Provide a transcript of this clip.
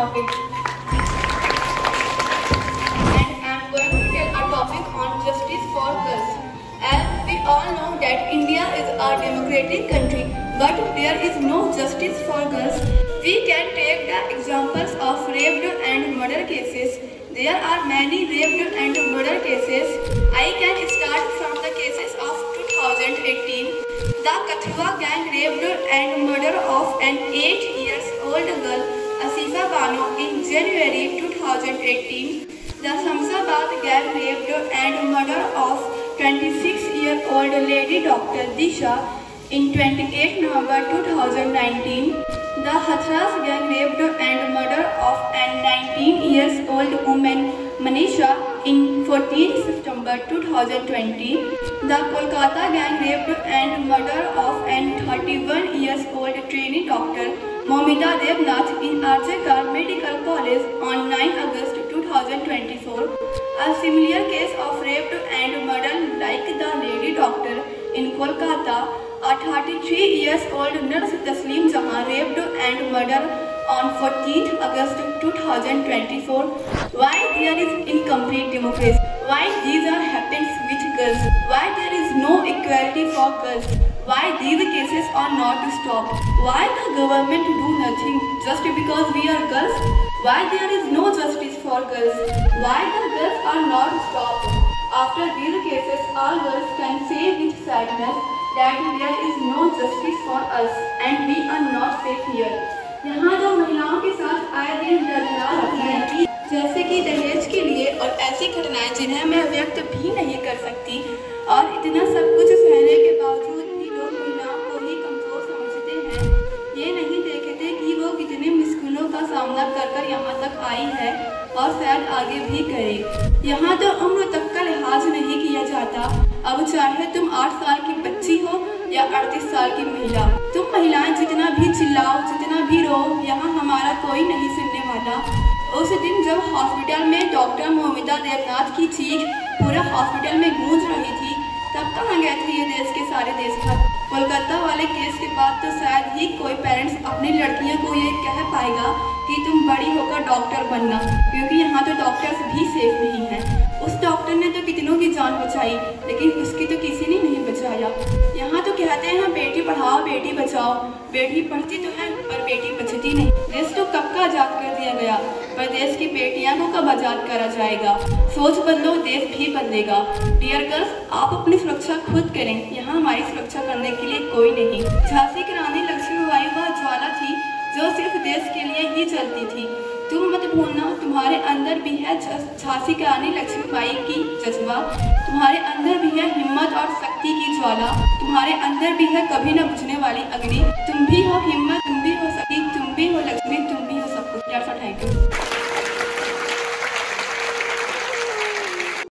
topic. And I'm going to tell a topic on justice for girls. As we all know that India is a democratic country, but there is no justice for girls. We can take the examples of rape and murder cases. There are many rape and murder cases. I can start from the cases of 2018. The Kathua gang raped and murder of an 8 years old girl, In January 2018. The Shamshabad gang raped and murder of 26 year old lady Dr. Disha in 28 November 2019. The Hathras gang raped and murder of an 19 years old woman Manisha in 14 September 2020. The Kolkata gang raped and murder of an 31 years old trainee doctor Moumita Debnath in RG Kar Medical College on 9 August 2024. A similar case of rape and murder like the lady doctor in Kolkata, a 33 years old nurse Taslim Jahan raped and murdered on 14 August 2024. Why there is incomplete democracy? Why these are happens with girls? Why there is no equality for girls? Why these cases are not stopped? Why the government do nothing just because we are girls? Why there is no justice for girls? Why the girls are not stopped? After these cases, all girls can say with sadness that there is no justice for us and we are not safe here. यहाँ जो महिलाओं के साथ आए दिन दर्दनाक घटनाएं की जैसे कि दहेज के लिए और ऐसी घटनाएं जिन्हें मैं सामना कर कर यहाँ तक आई है और शायद आगे भी करे। यहाँ तो उम्र तक का लिहाज नहीं किया जाता। अब चाहे तुम आठ साल की बच्ची हो या अड़तीस साल की महिला, तुम महिलाएँ जितना भी चिल्लाओ, जितना भी रो यहाँ हमारा कोई नहीं सुनने वाला। उस दिन जब हॉस्पिटल में डॉक्टर मोमिता देवनाथ की चीख पूरा हॉस्पिटल में गूंज रही थी, तब कहाँ गए थे ये देश के सारे देशभक्त? कोलकाता वाले केस के बाद तो ही कोई पेरेंट्स अपनी लड़कियों को ये कह पाएगा कि तुम बड़ी होकर डॉक्टर बनना, क्योंकि यहाँ तो डॉक्टर्स भी सेफ़ नहीं है। उस डॉक्टर ने तो कितनों की जान बचाई, लेकिन उसकी तो किसी ने नहीं बचाया। यहाँ तो कहते हैं बेटी पढ़ाओ, बेटी बचाओ। बेटी पढ़ती तो है, पर बेटी बचती नहीं। देश तो कब का आज़ाद कर दिया गया, पर देश की बेटियाँ को कब आज़ाद करा जाएगा? सोच बदलो, देश भी बदलेगा। डियर गर्ल्स आप अपनी सुरक्षा खुद करें। यहाँ हमारी सुरक्षा करने के लिए कोई नहीं। झांसी की देश के लिए ही चलती थी। तुम मत भूलना, तुम्हारे अंदर भी है झांसी की रानी लक्ष्मीबाई की जज्बा। तुम्हारे अंदर भी है हिम्मत और शक्ति की ज्वाला। तुम्हारे अंदर भी है कभी न बुझने वाली अग्नि। तुम भी हो हिम्मत